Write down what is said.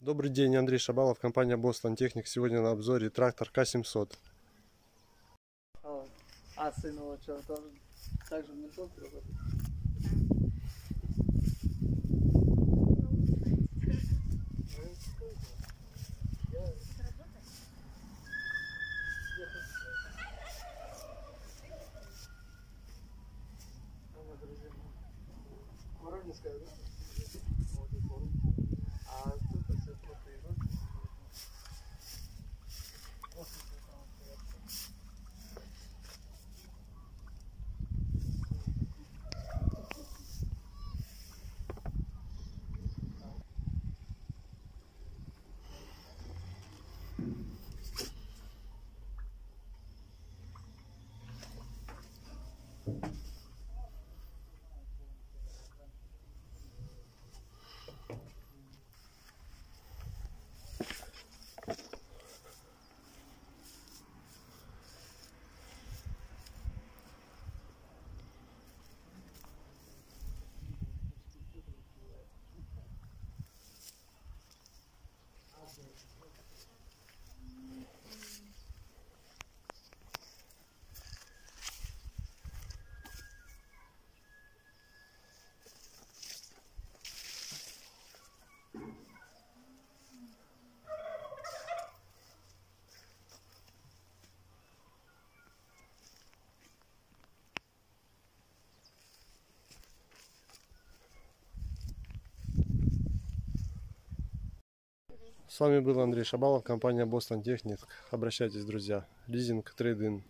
Добрый день, Андрей Шабалов, компания Boston Техник. Сегодня на обзоре трактор К700. А, а сынова что, тоже так же работает? Воронежская, да? С вами был Андрей Шабалов, компания Boston Техник. Обращайтесь, друзья. Лизинг, трейдинг.